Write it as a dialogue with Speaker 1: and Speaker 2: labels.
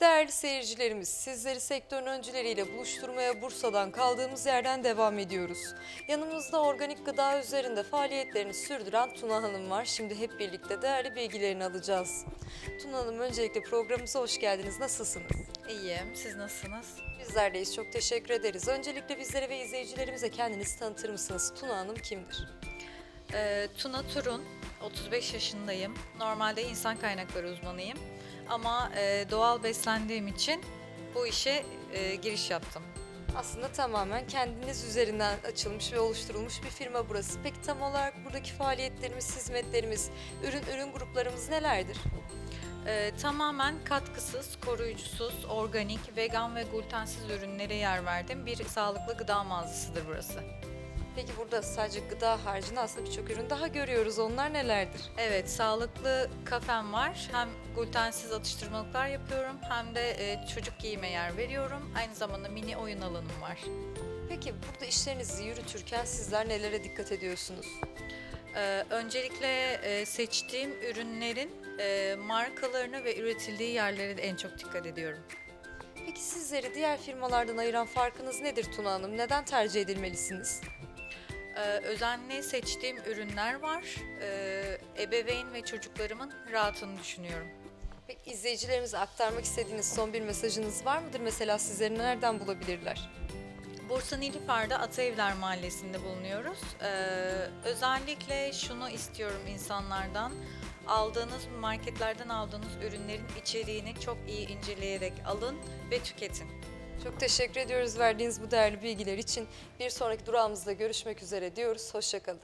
Speaker 1: Değerli seyircilerimiz, sizleri sektörün öncüleriyle buluşturmaya Bursa'dan kaldığımız yerden devam ediyoruz. Yanımızda organik gıda üzerinde faaliyetlerini sürdüren Tuna Hanım var. Şimdi hep birlikte değerli bilgilerini alacağız. Tuna Hanım öncelikle programımıza hoş geldiniz. Nasılsınız?
Speaker 2: İyiyim. Siz nasılsınız?
Speaker 1: Bizler deyiz. Çok teşekkür ederiz. Öncelikle bizlere ve izleyicilerimize kendinizi tanıtır mısınız? Tuna Hanım kimdir?
Speaker 2: Ee, Tuna Turun. 35 yaşındayım. Normalde insan kaynakları uzmanıyım. Ama e, doğal beslendiğim için bu işe e, giriş yaptım.
Speaker 1: Aslında tamamen kendiniz üzerinden açılmış ve oluşturulmuş bir firma burası. Peki tam olarak buradaki faaliyetlerimiz, hizmetlerimiz, ürün ürün gruplarımız nelerdir?
Speaker 2: Ee, tamamen katkısız, koruyucusuz, organik, vegan ve glutensiz ürünlere yer verdim. Bir sağlıklı gıda mağazasıdır burası.
Speaker 1: Peki burada sadece gıda haricinde aslında birçok ürün daha görüyoruz. Onlar nelerdir?
Speaker 2: Evet, sağlıklı kafem var. Hem glutensiz atıştırmalıklar yapıyorum hem de e, çocuk giyime yer veriyorum. Aynı zamanda mini oyun alanım var.
Speaker 1: Peki burada işlerinizi yürütürken sizler nelere dikkat ediyorsunuz?
Speaker 2: Ee, öncelikle e, seçtiğim ürünlerin e, markalarını ve üretildiği yerlere de en çok dikkat ediyorum.
Speaker 1: Peki sizleri diğer firmalardan ayıran farkınız nedir Tuna Hanım? Neden tercih edilmelisiniz?
Speaker 2: Ee, özenli seçtiğim ürünler var. Ee, ebeveyn ve çocuklarımın rahatını düşünüyorum.
Speaker 1: Peki izleyicilerimize aktarmak istediğiniz son bir mesajınız var mıdır? Mesela sizleri nereden bulabilirler?
Speaker 2: Bursa Nilüfer'de Ataevler Mahallesi'nde bulunuyoruz. Ee, özellikle şunu istiyorum insanlardan. Aldığınız marketlerden aldığınız ürünlerin içeriğini çok iyi inceleyerek alın ve tüketin.
Speaker 1: Çok teşekkür ediyoruz verdiğiniz bu değerli bilgiler için. Bir sonraki durağımızda görüşmek üzere diyoruz. Hoşçakalın.